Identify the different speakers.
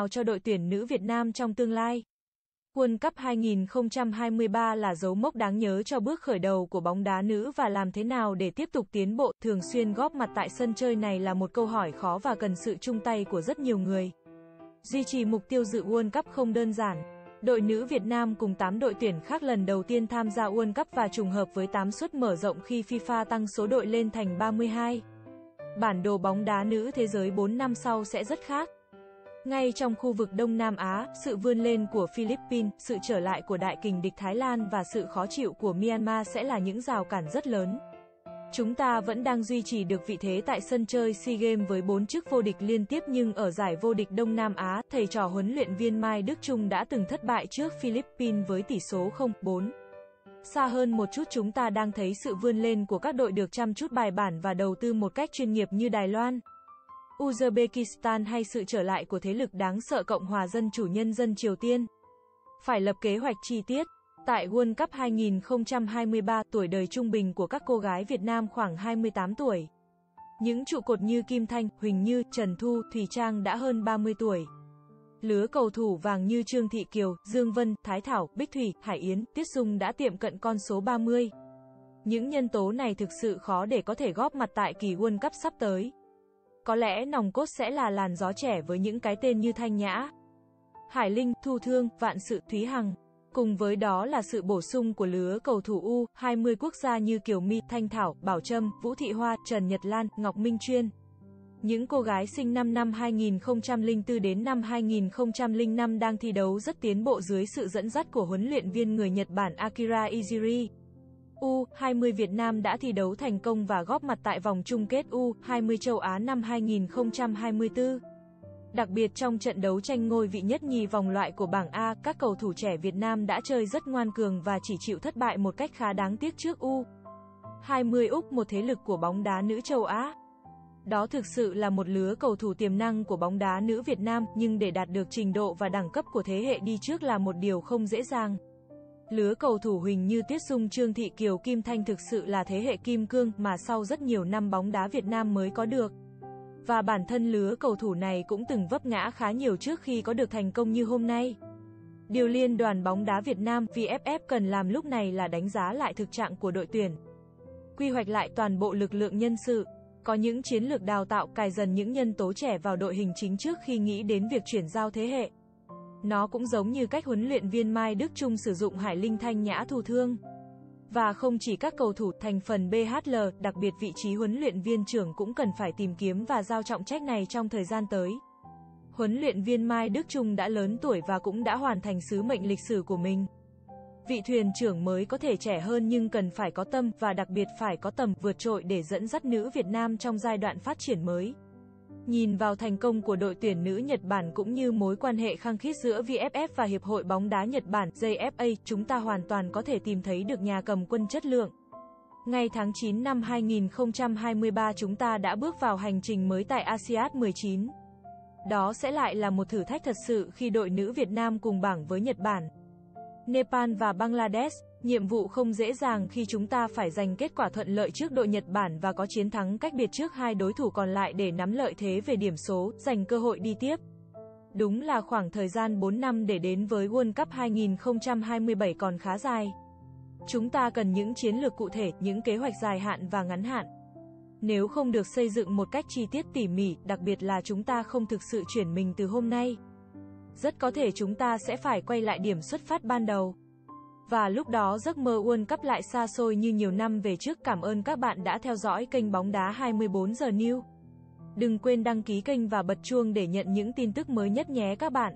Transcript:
Speaker 1: nào cho đội tuyển nữ Việt Nam trong tương lai? World Cup 2023 là dấu mốc đáng nhớ cho bước khởi đầu của bóng đá nữ và làm thế nào để tiếp tục tiến bộ, thường xuyên góp mặt tại sân chơi này là một câu hỏi khó và cần sự chung tay của rất nhiều người. Duy trì mục tiêu dự World Cup không đơn giản. Đội nữ Việt Nam cùng 8 đội tuyển khác lần đầu tiên tham gia World Cup và trùng hợp với 8 suất mở rộng khi FIFA tăng số đội lên thành 32. Bản đồ bóng đá nữ thế giới 4 năm sau sẽ rất khác. Ngay trong khu vực Đông Nam Á, sự vươn lên của Philippines, sự trở lại của đại kình địch Thái Lan và sự khó chịu của Myanmar sẽ là những rào cản rất lớn. Chúng ta vẫn đang duy trì được vị thế tại sân chơi SEA Games với 4 chức vô địch liên tiếp nhưng ở giải vô địch Đông Nam Á, thầy trò huấn luyện viên Mai Đức Trung đã từng thất bại trước Philippines với tỷ số 0-4. Xa hơn một chút chúng ta đang thấy sự vươn lên của các đội được chăm chút bài bản và đầu tư một cách chuyên nghiệp như Đài Loan. Uzbekistan hay sự trở lại của thế lực đáng sợ Cộng hòa Dân chủ Nhân dân Triều Tiên. Phải lập kế hoạch chi tiết. Tại World Cup 2023, tuổi đời trung bình của các cô gái Việt Nam khoảng 28 tuổi. Những trụ cột như Kim Thanh, Huỳnh Như, Trần Thu, Thùy Trang đã hơn 30 tuổi. Lứa cầu thủ vàng như Trương Thị Kiều, Dương Vân, Thái Thảo, Bích Thủy, Hải Yến, Tiết Dung đã tiệm cận con số 30. Những nhân tố này thực sự khó để có thể góp mặt tại kỳ World Cup sắp tới. Có lẽ nòng cốt sẽ là làn gió trẻ với những cái tên như Thanh Nhã, Hải Linh, Thu Thương, Vạn Sự, Thúy Hằng. Cùng với đó là sự bổ sung của lứa cầu thủ U20 quốc gia như Kiều My, Thanh Thảo, Bảo Trâm, Vũ Thị Hoa, Trần Nhật Lan, Ngọc Minh Chuyên. Những cô gái sinh năm năm 2004 đến năm 2005 đang thi đấu rất tiến bộ dưới sự dẫn dắt của huấn luyện viên người Nhật Bản Akira Iziri. U20 Việt Nam đã thi đấu thành công và góp mặt tại vòng chung kết U20 châu Á năm 2024. Đặc biệt trong trận đấu tranh ngôi vị nhất nhì vòng loại của bảng A, các cầu thủ trẻ Việt Nam đã chơi rất ngoan cường và chỉ chịu thất bại một cách khá đáng tiếc trước U20 Úc, một thế lực của bóng đá nữ châu Á. Đó thực sự là một lứa cầu thủ tiềm năng của bóng đá nữ Việt Nam, nhưng để đạt được trình độ và đẳng cấp của thế hệ đi trước là một điều không dễ dàng. Lứa cầu thủ Huỳnh như Tiết Dung Trương Thị Kiều Kim Thanh thực sự là thế hệ kim cương mà sau rất nhiều năm bóng đá Việt Nam mới có được. Và bản thân lứa cầu thủ này cũng từng vấp ngã khá nhiều trước khi có được thành công như hôm nay. Điều Liên đoàn bóng đá Việt Nam VFF cần làm lúc này là đánh giá lại thực trạng của đội tuyển. Quy hoạch lại toàn bộ lực lượng nhân sự, có những chiến lược đào tạo cài dần những nhân tố trẻ vào đội hình chính trước khi nghĩ đến việc chuyển giao thế hệ. Nó cũng giống như cách huấn luyện viên Mai Đức Trung sử dụng Hải Linh Thanh Nhã Thu Thương. Và không chỉ các cầu thủ, thành phần BHL, đặc biệt vị trí huấn luyện viên trưởng cũng cần phải tìm kiếm và giao trọng trách này trong thời gian tới. Huấn luyện viên Mai Đức Trung đã lớn tuổi và cũng đã hoàn thành sứ mệnh lịch sử của mình. Vị thuyền trưởng mới có thể trẻ hơn nhưng cần phải có tâm và đặc biệt phải có tầm vượt trội để dẫn dắt nữ Việt Nam trong giai đoạn phát triển mới. Nhìn vào thành công của đội tuyển nữ Nhật Bản cũng như mối quan hệ khăng khít giữa VFF và Hiệp hội bóng đá Nhật Bản JFA, chúng ta hoàn toàn có thể tìm thấy được nhà cầm quân chất lượng. Ngay tháng 9 năm 2023 chúng ta đã bước vào hành trình mới tại ASEAN 19. Đó sẽ lại là một thử thách thật sự khi đội nữ Việt Nam cùng bảng với Nhật Bản, Nepal và Bangladesh. Nhiệm vụ không dễ dàng khi chúng ta phải giành kết quả thuận lợi trước đội Nhật Bản và có chiến thắng cách biệt trước hai đối thủ còn lại để nắm lợi thế về điểm số, giành cơ hội đi tiếp. Đúng là khoảng thời gian 4 năm để đến với World Cup 2027 còn khá dài. Chúng ta cần những chiến lược cụ thể, những kế hoạch dài hạn và ngắn hạn. Nếu không được xây dựng một cách chi tiết tỉ mỉ, đặc biệt là chúng ta không thực sự chuyển mình từ hôm nay, rất có thể chúng ta sẽ phải quay lại điểm xuất phát ban đầu. Và lúc đó giấc mơ World Cup lại xa xôi như nhiều năm về trước. Cảm ơn các bạn đã theo dõi kênh bóng đá 24 giờ New. Đừng quên đăng ký kênh và bật chuông để nhận những tin tức mới nhất nhé các bạn.